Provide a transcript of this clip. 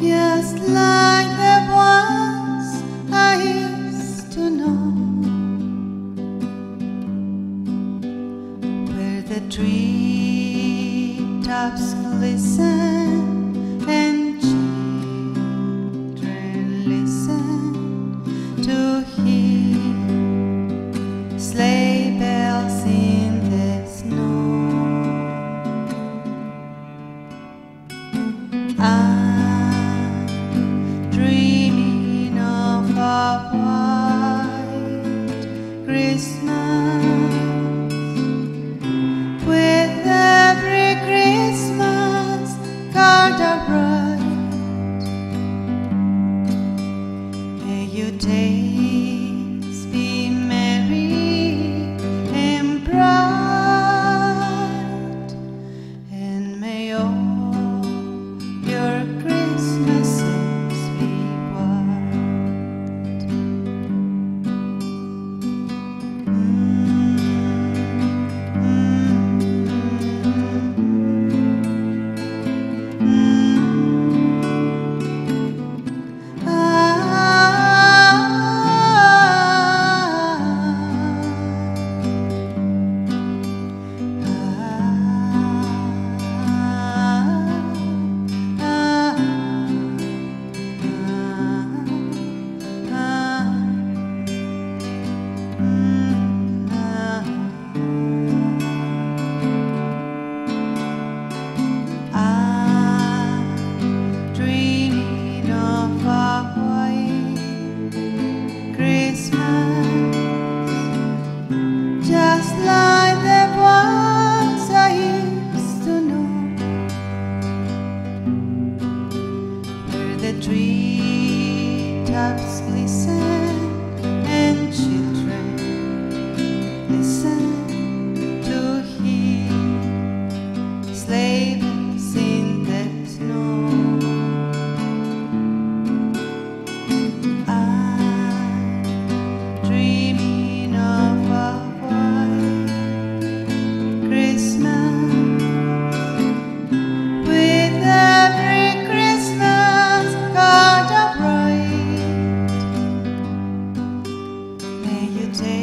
Just like the was, I used to know, where the treetops glisten. treetops glisten and chill. you take